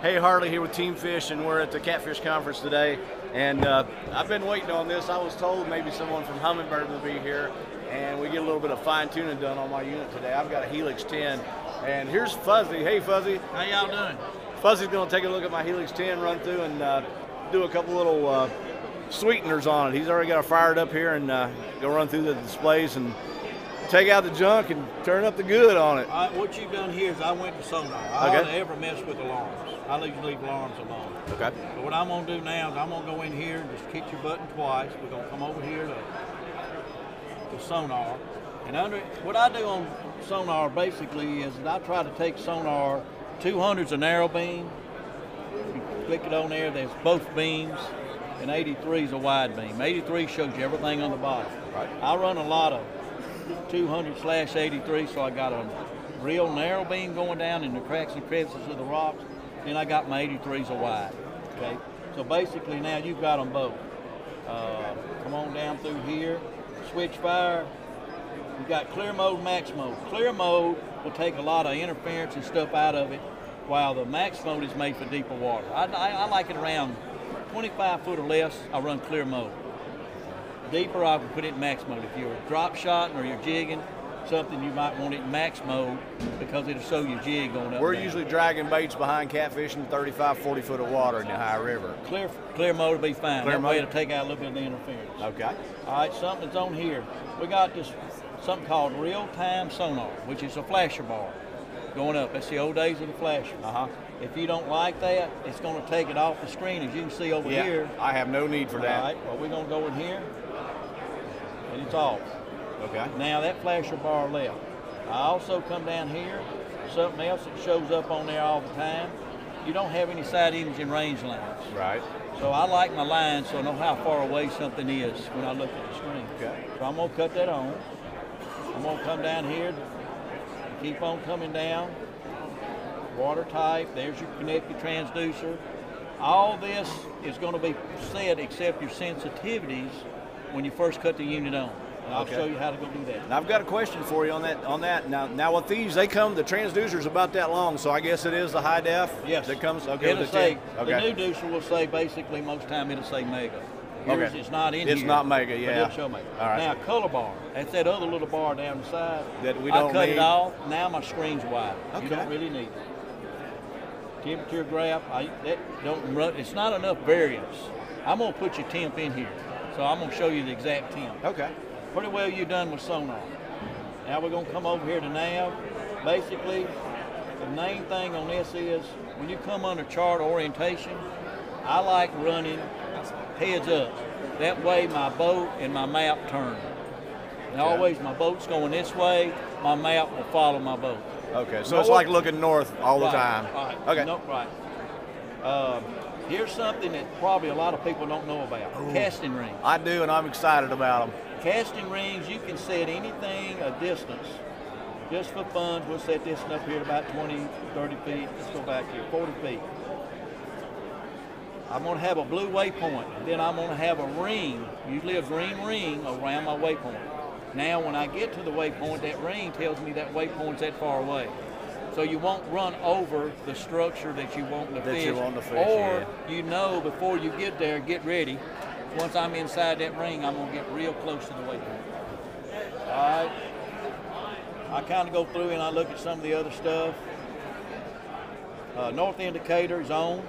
Hey Harley here with Team Fish, and we're at the Catfish Conference today. And uh, I've been waiting on this. I was told maybe someone from Humminbird will be here, and we get a little bit of fine tuning done on my unit today. I've got a Helix 10, and here's Fuzzy. Hey Fuzzy. How y'all doing? Fuzzy's going to take a look at my Helix 10, run through, and uh, do a couple little uh, sweeteners on it. He's already got it fired up here, and uh, go run through the displays and take out the junk and turn up the good on it. I, what you've done here is I went to sonar. I Okay. don't ever mess with alarms. I leave, leave alarms alone. Okay. But what I'm gonna do now is I'm gonna go in here and just kick your button twice. We're gonna come over here to, to sonar. And under what I do on sonar basically is that I try to take sonar 200's a narrow beam. You click it on there, there's both beams, and 83 is a wide beam. 83 shows you everything on the bottom. Right. I run a lot of 200 slash 83, so I got a real narrow beam going down in the cracks and crevices of the rocks. Then I got my 83s a wide. Okay, so basically now you've got them both. Uh, come on down through here, SwitchFire. You got clear mode, max mode. Clear mode will take a lot of interference and stuff out of it, while the max mode is made for deeper water. I, I, I like it around 25 foot or less. I run clear mode deeper, I can put it in max mode. If you're drop shotting or you're jigging something, you might want it in max mode because it'll show your jig going up. We're down. usually dragging baits behind catfishing 35, 40 foot of water in the high river. clear clear mode will be fine. Clear that way mode? it'll take out a little bit of the interference. Okay. All right, something's on here. We got this something called real-time sonar, which is a flasher bar going up. That's the old days of the flasher. Uh huh. If you don't like that, it's going to take it off the screen, as you can see over Yeah. here. I have no need for that. right, well, we're going to go in here, and it's off. Okay. Now that flasher bar left. I also come down here, something else that shows up on there all the time. You don't have any side imaging range lines. Right. So I like my lines so I know how far away something is when I look at the screen. Okay. So I'm gonna cut that on. I'm gonna come down here, keep on coming down. Water type, there's your connected transducer. All this is gonna be set except your sensitivities when you first cut the unit on. And I'll Okay. show you how to go do that. Now I've got a question for you on that. On that. Now, now with these, they come. The transducer's about that long, so I guess it is the high def. Yes. That comes. Okay. It'll the say, 10. the Okay. new deucer will say basically most time it'll say mega. Yours Okay. it's not in It's here. not mega, but yeah. it'll show mega. All right. Now color bar. That's that other little bar down the side. That we don't I cut need. it off. Now my screen's wide. Okay. You don't really need it. Temperature graph. I, that don't run. It's not enough variance. I'm gonna put your temp in here, so I'm gonna show you the exact temp. Okay. Pretty well you're done with sonar. Now we're gonna come over here to nav. Basically, the main thing on this is when you come under chart orientation, I like running heads up. That way my boat and my map turn. And Okay. always my boat's going this way, my map will follow my boat. Okay. So Know it's like looking north all the time. Right. Okay. No, right. Um, here's something that probably a lot of people don't know about. Casting rings. I do, and I'm excited about them. Casting rings, you can set anything a distance. Just for fun, we'll set this one up here at about 20, 30 feet. Let's go back here, 40 feet. I'm gonna have a blue waypoint. Then I'm gonna have a ring, usually a green ring around my waypoint. Now when I get to the waypoint, that ring tells me that waypoint's that far away. So you won't run over the structure that you want to That fish. you want to fish, or you know before you get there, get ready. Once I'm inside that ring, I'm gonna get real close to the waypoint. All right. I kind of go through and I look at some of the other stuff. Uh, north indicator is on,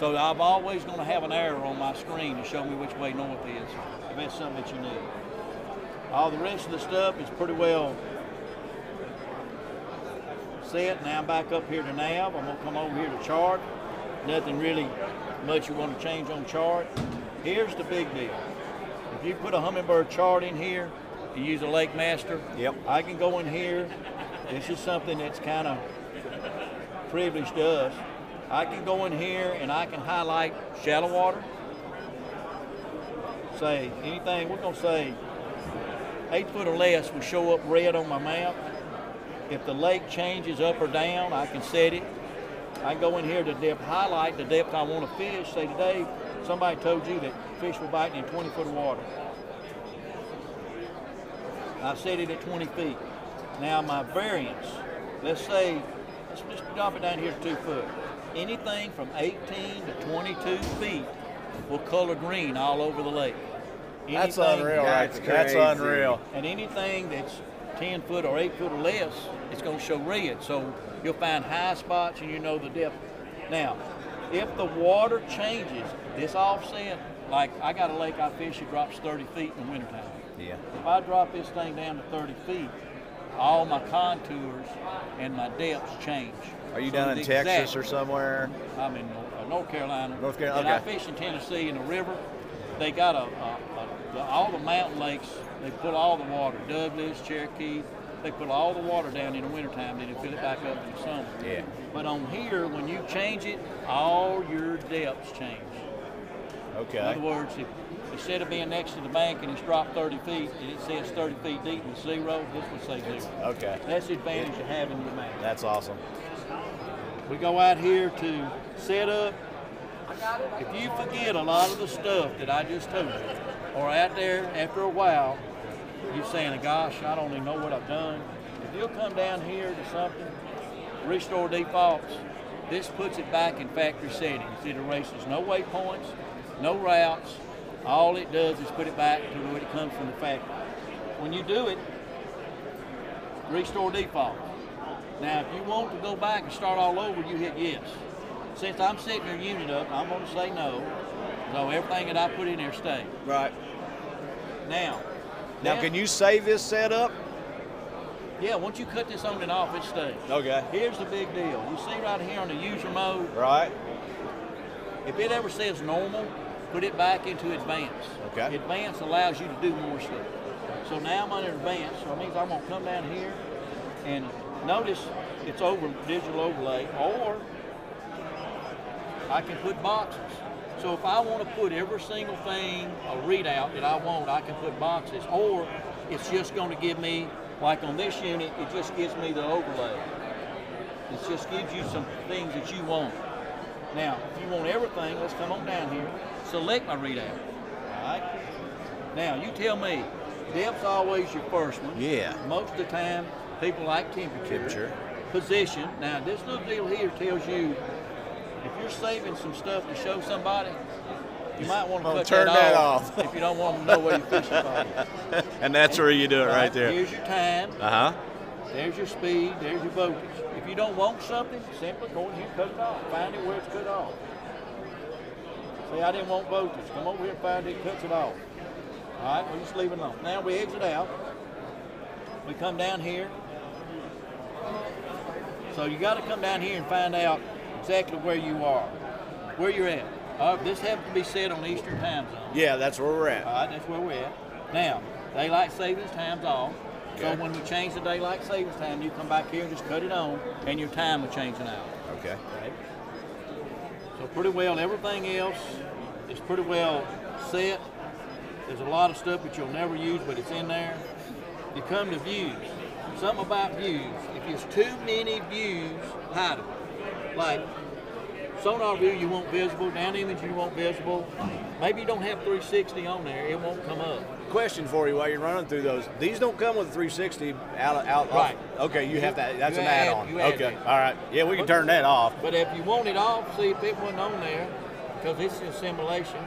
so I'm always going to have an arrow on my screen to show me which way north is. If that's something that you need. All the rest of the stuff is pretty well set. Now I'm back up here to nav. I'm going to come over here to chart. Nothing really much you want to change on chart. Here's the big deal. If you put a Humminbird chart in here, you use a Lake Master. Yep. I can go in here. This is something that's kind of privileged to us. I can go in here and I can highlight shallow water. Say anything, we're gonna say eight foot or less will show up red on my map. If the lake changes up or down, I can set it. I can go in here to depth, highlight the depth I want to fish. Say today, somebody told you that fish were biting in 20 foot of water. I set it at 20 feet. Now my variance, let's say, let's just drop it down here to two foot. anything from 18 to 22 feet will color green all over the lake. That's Anything- unreal, right? That's there. That's unreal. And anything that's 10 foot or 8 foot or less, it's going to show red. So you'll find high spots and you know the depth. Now, if the water changes, this offset, like I got a lake I fish, it drops 30 feet in the wintertime. Yeah. If I drop this thing down to 30 feet, all my contours and my depths change. Are you So down in the Texas exact- or somewhere? I'm in North, uh, North Carolina. North Carolina, And I fish in Tennessee in the river. They got a, a, a the, all the mountain lakes. They pull all the water. Douglas, Cherokee. They put all the water down in the wintertime, then they fill it back up in the summer. Yeah. But on here, when you change it, all your depths change. Okay. In other words, if, instead of being next to the bank and it's dropped 30 feet and it says 30 feet deep with zero, this would say zero. Okay. That's the advantage of having your map. That's awesome. We go out here to set up. If you forget a lot of the stuff that I just told you, or out there after a while, you're saying, gosh, I don't even know what I've done. If you'll come down here to something, restore defaults, this puts it back in factory settings. It erases no waypoints, no routes. All it does is put it back to where it comes from the factory. When you do it, restore defaults. Now, if you want to go back and start all over, you hit yes. Since I'm setting your unit up, I'm going to say no. So everything that I put in there stays. Right. Now, Now, can you save this setup? Yeah, once you cut this on and off, it stays. Okay. Here's the big deal. You see right here on the user mode, Right. if it ever says normal, put it back into advanced. Okay. Advanced allows you to do more stuff. So now I'm under advanced, so it means I'm gonna come down here and notice it's over digital overlay, or I can put boxes. So if I want to put every single thing, a readout that I want, I can put boxes, or it's just going to give me, like on this unit, it just gives me the overlay. It just gives you some things that you want. Now, if you want everything, let's come on down here. Select my readout. All right. Now, you tell me, depth's always your first one. Yeah. Most of the time, people like temperature. Temperature. Position. Now, this little deal here tells you if you're saving some stuff to show somebody, you might want to Well, turn that, that off, off. if you don't want them to know where you're fishing from. And that's where you do it right there. Here's your time. Uh huh. There's your speed. There's your voltage. If you don't want something, simply go in here and cut it off. Find it where it's cut off. Say, I didn't want voltage. Come over here and find it, cuts it off. All right, we'll just leave it alone. Now we exit out. We come down here. So you got to come down here and find out exactly where you are, where you're at. Uh, this happens to be set on Eastern time zone. Yeah, that's where we're at. All right, that's where we're at. Now, daylight savings time's off. So when we change the daylight savings time, you come back here and just cut it on, and your time will change an hour. Okay. Okay? So pretty well everything else is pretty well set. There's a lot of stuff that you'll never use, but it's in there. You come to views. Something about views. If there's too many views, hide them. Like sonar view, you want visible. Down image, you want visible. Maybe you don't have 360 on there, it won't come up. Question for you while you're running through those. These don't come with 360 out out. off- Right. Okay, you have that. That's an add- add-on. add okay. that. All right. Yeah, we can turn that off. But if you want it off, see if it wasn't on there, because this is simulation,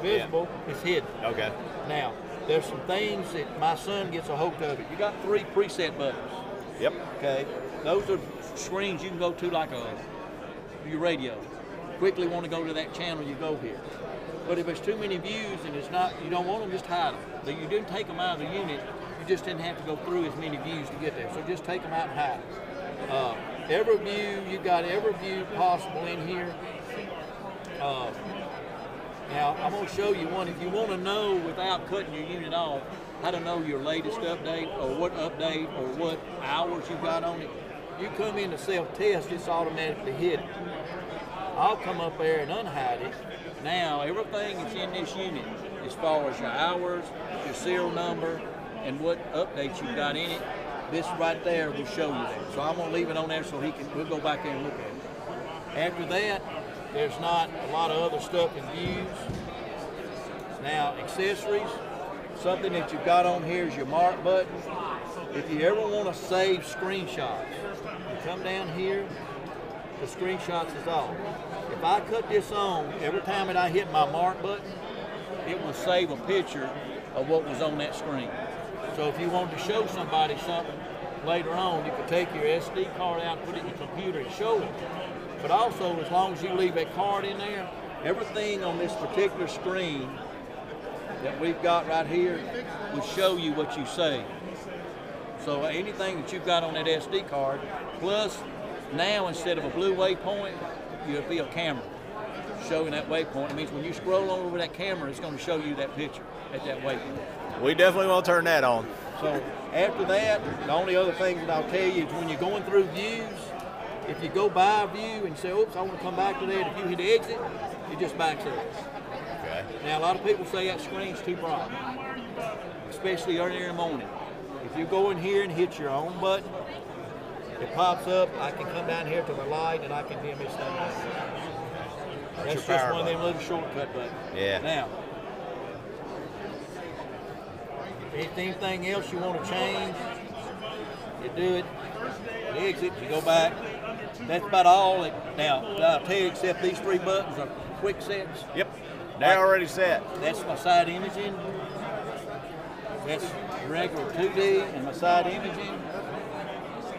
visible, it's hidden. Okay. Now, there's some things that my son gets a hold of it. You got three preset buttons, Yep. okay? Those are screens you can go to like a your radio. Quickly want to go to that channel, you go here. But if there's too many views and it's not, you don't want them, just hide them. But you didn't take them out of the unit, you just didn't have to go through as many views to get there. So just take them out and hide them. Uh, every view, you got every view possible in here. Uh, now, I'm going to show you one. If you want to know without cutting your unit off, how to know your latest update or what update or what hours you've got on it, you come in to self-test, it's automatically hidden. I'll come up there and unhide it. Now, everything that's in this unit, as far as your hours, your serial number, and what updates you've got in it, this right there will show you that. So I'm to leave it on there so he can, we'll go back there and look at it. After that, there's not a lot of other stuff in views. Now, accessories, something that you've got on here is your mark button. If you ever want to save screenshots, come down here the screenshots is off. If I cut this on, every time that I hit my mark button, it will save a picture of what was on that screen. So if you wanted to show somebody something later on, you could take your SD card out, put it in your computer, and show it. But also, as long as you leave that card in there, everything on this particular screen that we've got right here will show you what you say. So anything that you've got on that SD card, plus now instead of a blue waypoint, you'll be a camera showing that waypoint. It means when you scroll over that camera, it's going to show you that picture at that waypoint. We definitely want to turn that on. So after that, the only other thing that I'll tell you is when you're going through views, if you go by a view and say, oops, I want to come back to that, if you hit exit, it just backs up. Okay. Now, a lot of people say that screen's too bright, especially early in the morning. If you go in here and hit your own button, it pops up. I can come down here to the light and I can dim this thing out. That's just one of them little shortcut buttons. Yeah. Now, if anything else you want to change, you do it. You exit, you go back. That's about all. It, now, I'll tell you, except these three buttons are quick sets. Yep. They're already set. That's my side imaging. That's regular 2D and my side imaging.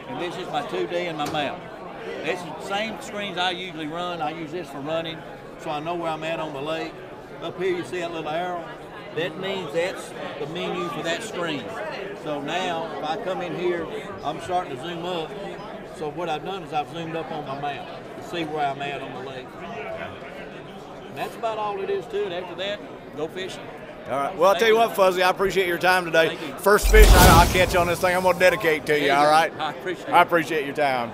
And this is my 2D and my map. It's the same screens I usually run. I use this for running, so I know where I'm at on the lake. Up here you see that little arrow. That means that's the menu for that screen. So now, if I come in here, I'm starting to zoom up. So what I've done is I've zoomed up on my map to see where I'm at on the lake. And that's about all it is to it. After that, go fishing. All right. Well, I'll tell you what, Fuzzy, I appreciate your time today. First fish I, I'll catch on this thing, I'm going to dedicate to you, all right? all go. right? I appreciate I appreciate your time.